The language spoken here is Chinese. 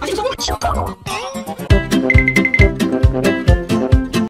而且这么小。